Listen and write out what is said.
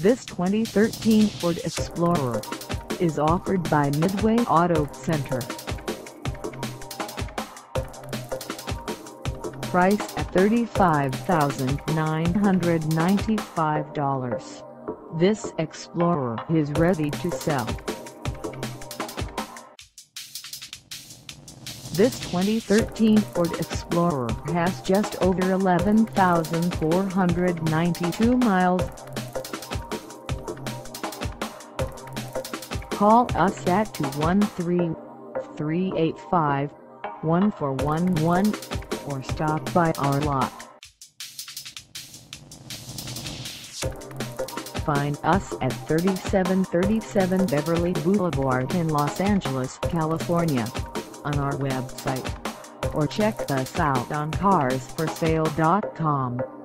This 2013 Ford Explorer is offered by Midway Auto Center. Price at $35,995. This Explorer is ready to sell. This 2013 Ford Explorer has just over 11,492 miles. Call us at 213-385-1411 or stop by our lot. Find us at 3737 Beverly Boulevard in Los Angeles, California on our website or check us out on carsforsale.com.